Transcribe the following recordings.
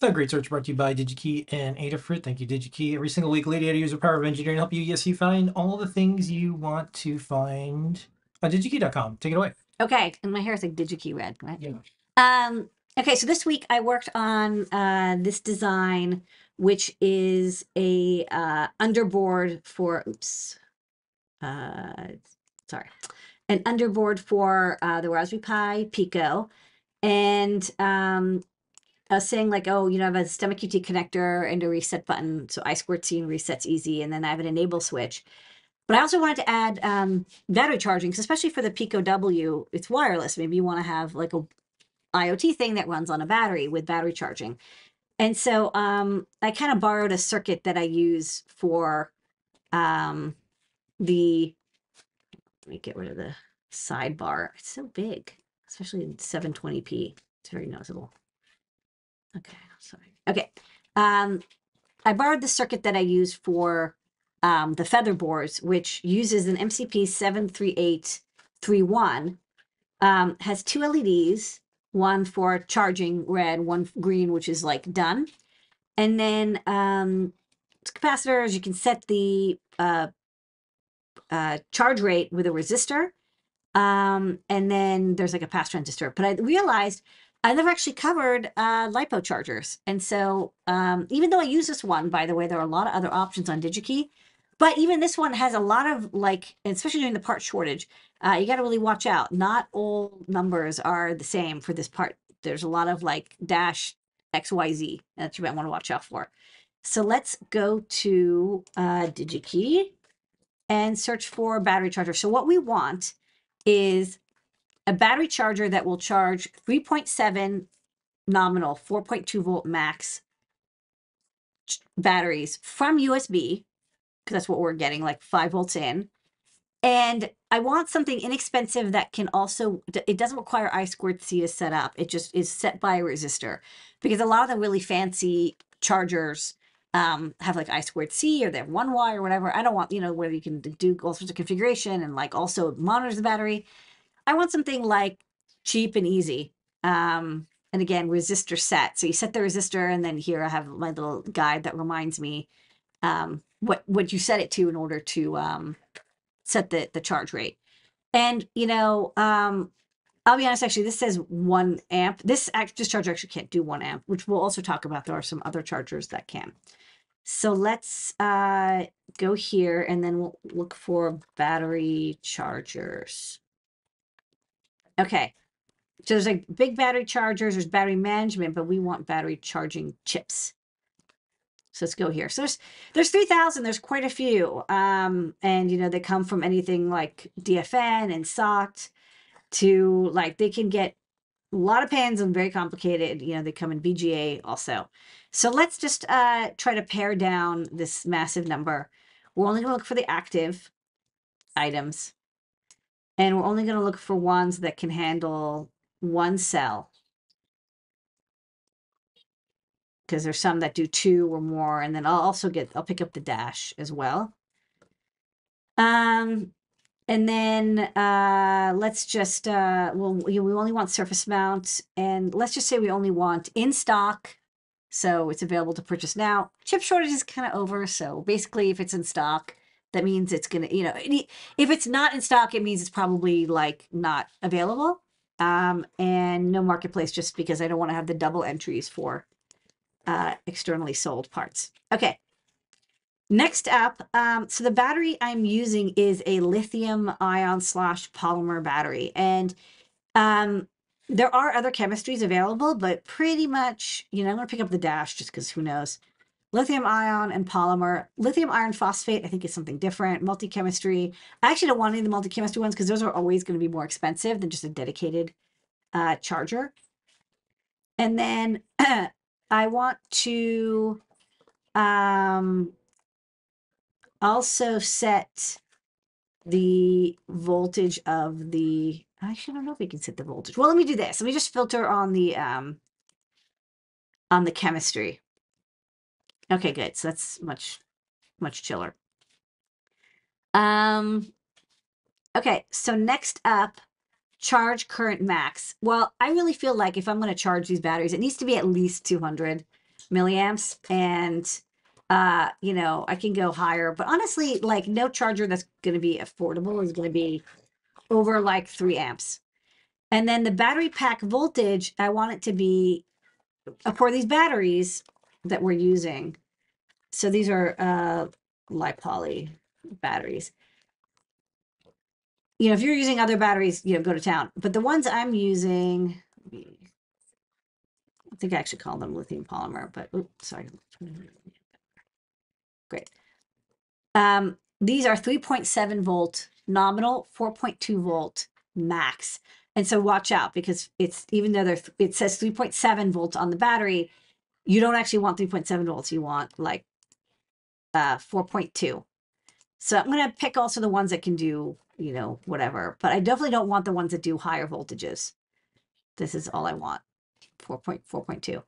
The Great Search brought to you by DigiKey and Adafruit. Thank you, DigiKey. Every single week, Lady Ada uses the power of engineering to help you, yes, you find all the things you want to find on digikey.com. Take it away. Okay, and my hair is like DigiKey red, right? Yeah. Um, okay, so this week I worked on uh, this design, which is a uh, underboard for, oops, uh, sorry, an underboard for uh, the Raspberry Pi Pico. And um, Was saying like, oh, you know, I have a STEMMA QT connector and a reset button. So I squared C and resets easy. And then I have an enable switch. But I also wanted to add um, battery charging, 'cause especially for the Pico W, it's wireless. Maybe you want to have like a IoT thing that runs on a battery with battery charging. And so um, I kind of borrowed a circuit that I use for um, the, let me get rid of the sidebar. It's so big, especially in 720p. It's very noticeable. Okay, sorry. Okay. Um, I borrowed the circuit that I use for um, the feather boards, which uses an MCP 73831, um, has two LEDs, one for charging red, one green, which is like done. And then um, capacitors, you can set the uh, uh, charge rate with a resistor. Um, and then there's like a pass transistor. But I realized I never actually covered uh, LiPo chargers. And so um, even though I use this one, by the way, there are a lot of other options on DigiKey. But even this one has a lot of like, especially during the part shortage, uh, you got to really watch out. Not all numbers are the same for this part. There's a lot of like dash XYZ that you might want to watch out for. So let's go to uh, DigiKey and search for battery charger. So what we want is a battery charger that will charge 3.7 nominal, 4.2 volt max batteries from USB, because that's what we're getting, like five volts in. And I want something inexpensive that can also, it doesn't require I squared C to set up. It just is set by a resistor. Because a lot of the really fancy chargers um, have like I squared C or they have one Y or whatever. I don't want, you know, where you can do all sorts of configuration and like also monitors the battery. I want something like cheap and easy. Um, and again, resistor set. So you set the resistor, and then here I have my little guide that reminds me um, what what you set it to in order to um, set the the charge rate. And you know, um, I'll be honest. Actually, this says one amp. This this charger actually can't do one amp, which we'll also talk about. There are some other chargers that can. So let's uh, go here, and then we'll look for battery chargers. Okay. So there's like big battery chargers, there's battery management, but we want battery charging chips. So let's go here. So there's there's 3000, there's quite a few. Um and you know they come from anything like DFN and SOCT to like they can get a lot of pins and very complicated, you know, they come in BGA also. So let's just uh try to pare down this massive number. We're only going to look for the active items. And we're only going to look for ones that can handle one cell. Because there's some that do two or more. And then I'll also get, I'll pick up the dash as well. Um, and then uh, let's just, uh, well, we, we only want surface mount. And let's just say we only want in stock. So it's available to purchase now. Chip shortage is kind of over. So basically, if it's in stock, that means it's gonna you know if it's not in stock it means it's probably like not available um and no marketplace just because i don't want to have the double entries for uh externally sold parts. Okay. Next up um so the battery i'm using is a lithium ion slash polymer battery and um there are other chemistries available but pretty much you know i'm to pick up the dash just because who knows lithium ion and polymer. Lithium iron phosphate, I think, is something different. Multi chemistry. I actually don't want any of the multi chemistry ones because those are always going to be more expensive than just a dedicated uh, charger. And then I want to um, also set the voltage of the. Actually, I don't know if we can set the voltage. Well, let me do this. Let me just filter on the um, on the chemistry. Okay, good. So that's much, much chiller. Um, okay, so next up, charge current max. Well, I really feel like if I'm going to charge these batteries, it needs to be at least 200. milliamps and uh you know i can go higher but honestly like no charger that's going to be affordable is going to be over like 3 amps and then the battery pack voltage i want it to be uh, for these batteries that we're using. So these are uh lipoly batteries. You know if you're using other batteries you know go to town. But the ones i'm using i think i actually call them lithium polymer but oops sorry. Great. Um these are 3.7 volt nominal 4.2 volt max. And so watch out because it's even though they're it says 3.7 volts on the battery you don't actually want 3.7 volts you want like uh 4.2 so i'm going to pick also the ones that can do you know whatever but i definitely don't want the ones that do higher voltages. This is all i want 4.4.2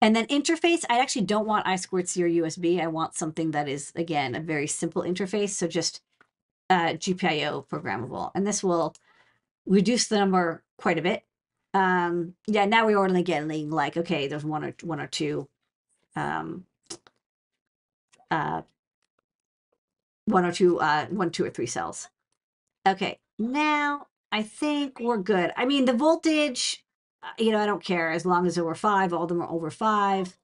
and then interface i actually don't want i squared c or usb i want something that is again a very simple interface so just uh gpio programmable and this will reduce the number quite a bit um yeah now we're only getting like okay there's one or one or two um uh one or two uh one two or three cells. Okay now i think we're good. I mean the voltage uh, you know i don't care as long as over five all of them are over five.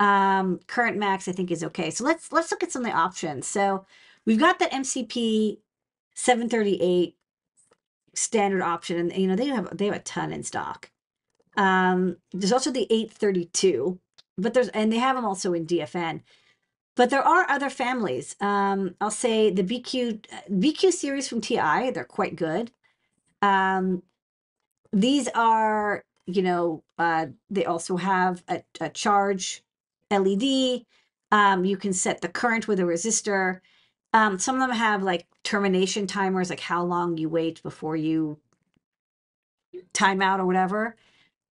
Um current max i think is okay. So let's let's look at some of the options. So we've got that mcp 738 standard option and you know they have they have a ton in stock. Um there's also the 832 but there's and they have them also in dfn but there are other families. Um i'll say the bq bq series from ti they're quite good. Um these are you know uh they also have a, a charge led um you can set the current with a resistor um some of them have like termination timers like how long you wait before you time out or whatever.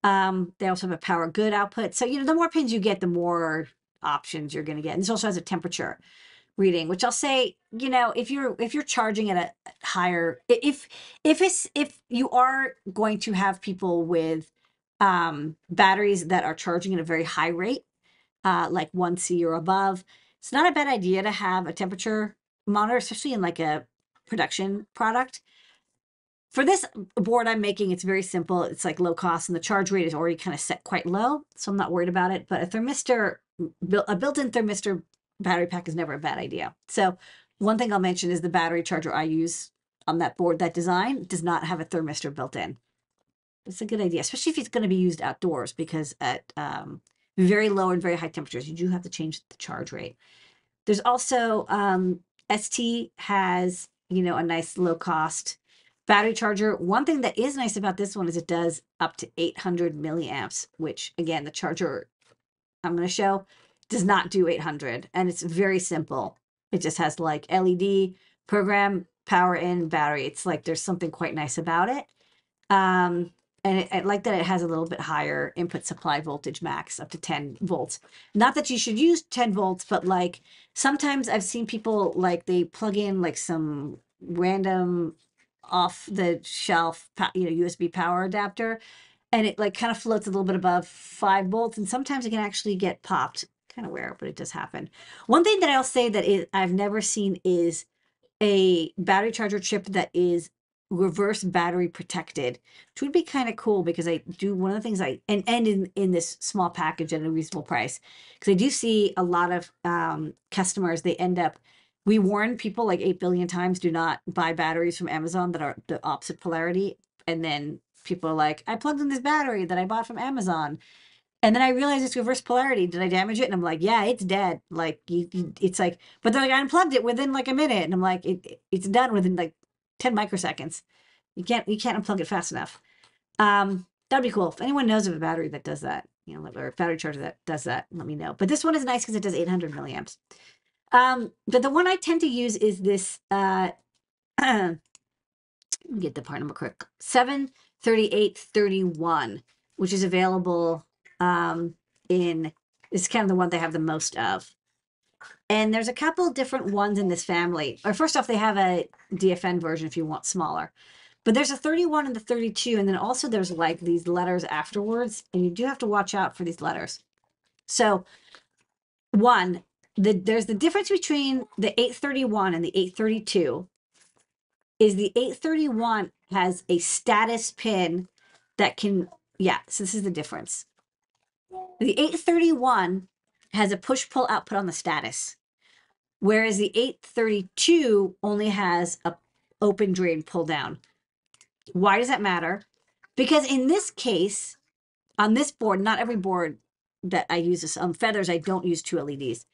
Um they also have a power good output. So you know the more pins you get the more options you're going to get. And this also has a temperature reading which i'll say you know if you're if you're charging at a higher if if it's if you are going to have people with um batteries that are charging at a very high rate uh like 1c or above it's not a bad idea to have a temperature monitor especially in like a production product. For this board i'm making it's very simple. It's like low cost and the charge rate is already kind of set quite low so i'm not worried about it. But a thermistor a built-in thermistor battery pack is never a bad idea. So one thing i'll mention is the battery charger i use on that board that design does not have a thermistor built in. It's a good idea especially if it's going to be used outdoors because at um, very low and very high temperatures you do have to change the charge rate. There's also um, st has you know a nice low cost battery charger. One thing that is nice about this one is it does up to 800 milliamps, which again, the charger I'm going to show does not do 800 and it's very simple. It just has like LED program, power in, battery. It's like there's something quite nice about it. Um, and I like that it has a little bit higher input supply voltage max up to 10 volts. Not that you should use 10 volts, but like sometimes I've seen people like they plug in like some random off the shelf you know usb power adapter and it like kind of floats a little bit above five volts and sometimes it can actually get popped kind of rare but it does happen one thing that i'll say that is i've never seen is a battery charger chip that is reverse battery protected which would be kind of cool because i do one of the things i and and in in this small package at a reasonable price because i do see a lot of um customers they end up we warn people like 8 billion times do not buy batteries from Amazon that are the opposite polarity. And then people are like, I plugged in this battery that I bought from Amazon. And then I realized it's reverse polarity. Did I damage it? And I'm like, yeah, it's dead. Like, you, you- it's like, but they're like, I unplugged it within like a minute. And I'm like, it- it's done within like 10 microseconds. You can't, you can't unplug it fast enough. Um, that'd be cool. If anyone knows of a battery that does that, you know, or a battery charger that does that, let me know. But this one is nice because it does 800 milliamps. Um, but the one I tend to use is this uh get the part number correct. 73831, which is available um in it's kind of the one they have the most of. And there's a couple different ones in this family. Or first off, they have a DFN version if you want smaller. But there's a 31 and the 32, and then also there's like these letters afterwards, and you do have to watch out for these letters. So, one, the there's the difference between the 831 and the 832 is the 831 has a status pin that can yeah, so this is the difference. The 831 has a push pull output on the status, whereas the 832 only has a open drain pull down. Why does that matter? Because in this case, on this board, not every board that I use this on feathers, I don't use two LEDs.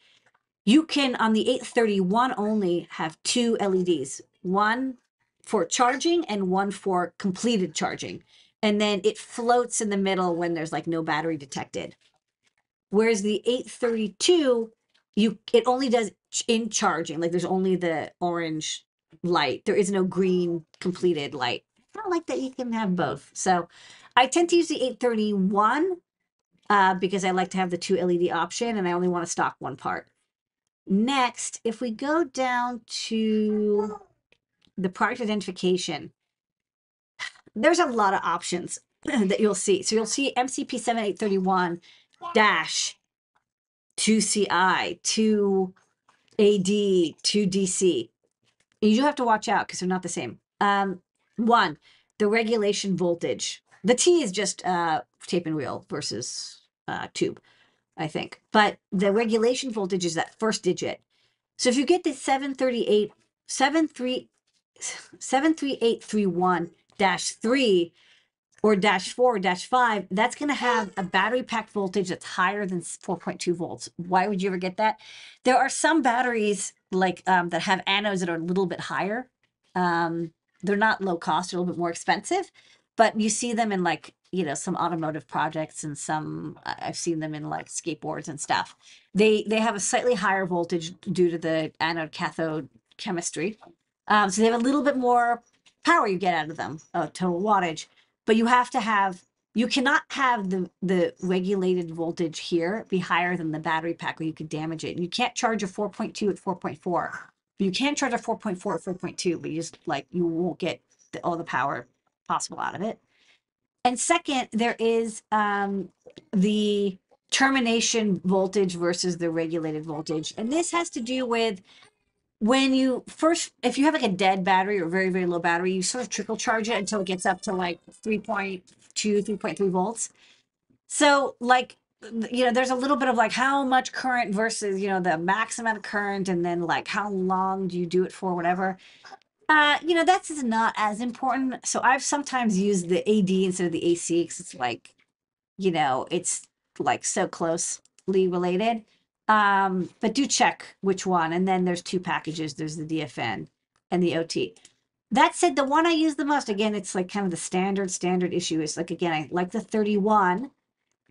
You can on the 831 only have two LEDs, one for charging and one for completed charging. And then it floats in the middle when there's like no battery detected. Whereas the 832, you it only does in charging, like there's only the orange light. There is no green completed light. I don't like that you can have both. So I tend to use the 831 uh, because I like to have the two LED option and I only want to stock one part. Next, if we go down to the product identification, there's a lot of options that you'll see. So you'll see MCP 7831 dash 2CI, 2AD, 2DC. You do have to watch out because they're not the same. Um, one, the regulation voltage. The T is just uh, tape and reel versus uh, tube, I think. But the regulation voltage is that first digit. So if you get the 738, 73, 73831 dash 3 or dash 4 or dash 5, that's going to have a battery pack voltage that's higher than 4.2 volts. Why would you ever get that? There are some batteries like um, that have anodes that are a little bit higher. Um, they're not low cost, they're a little bit more expensive, but you see them in like, you know, some automotive projects and some I've seen them in like skateboards and stuff. They they have a slightly higher voltage due to the anode cathode chemistry. Um, so they have a little bit more power you get out of them, total wattage. But you have to have, you cannot have the the regulated voltage here be higher than the battery pack, or you could damage it. You can't charge a 4.2 at 4.4. You can charge a 4.4 at 4.2, but you just like you won't get the, all the power possible out of it. And second, there is um, the termination voltage versus the regulated voltage, and this has to do with when you first if you have like a dead battery or very very low battery you sort of trickle charge it until it gets up to like 3.2 3.3 volts. So like you know there's a little bit of like how much current versus you know the max amount of current and then like how long do you do it for whatever. Uh you know that's not as important. So i've sometimes used the ad instead of the ac because it's like you know it's like so closely related um, but do check which one. And then there's two packages. There's the DFN and the OT. That said, the one I use the most, again, it's like kind of the standard, standard issue is like, again, I like the 31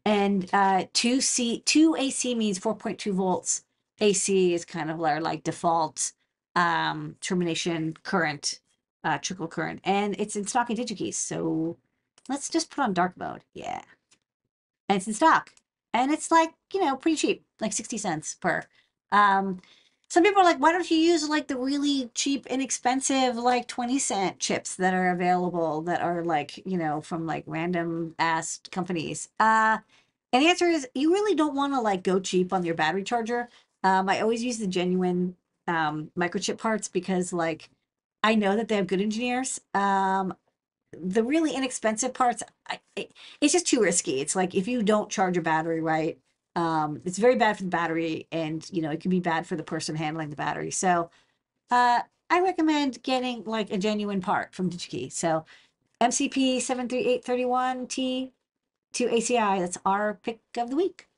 and, uh, two C, two AC means 4.2 volts. AC is kind of our like default, um, termination current, uh, trickle current. And it's in stock in DigiKeys. So let's just put on dark mode. Yeah. And it's in stock and it's like you know pretty cheap like 60 cents per. Um some people are like why don't you use like the really cheap inexpensive like 20 cent chips that are available that are like you know from like random ass companies? Uh and the answer is you really don't want to like go cheap on your battery charger. Um i always use the genuine um microchip parts because like i know that they have good engineers. Um the really inexpensive parts I, it, it's just too risky. It's like if you don't charge a battery right um, it's very bad for the battery, and you know it can be bad for the person handling the battery. So uh, I recommend getting like a genuine part from DigiKey. So MCP seven three eight thirty one T two ACI. That's our pick of the week.